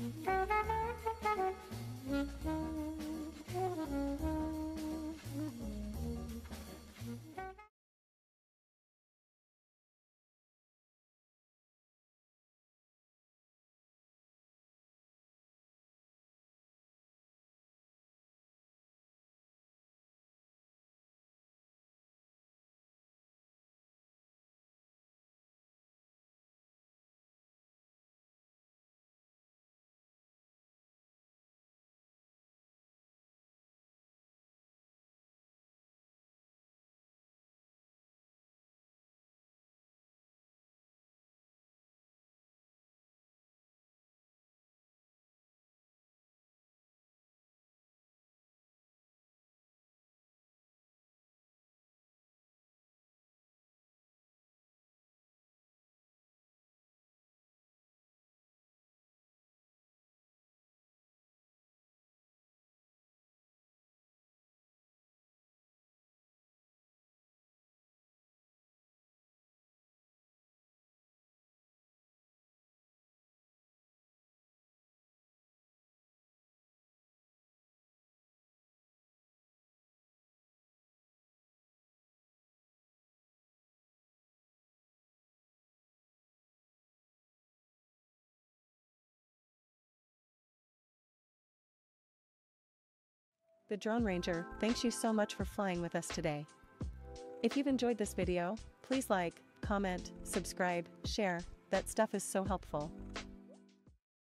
Bye. The Drone Ranger thanks you so much for flying with us today. If you've enjoyed this video, please like, comment, subscribe, share, that stuff is so helpful.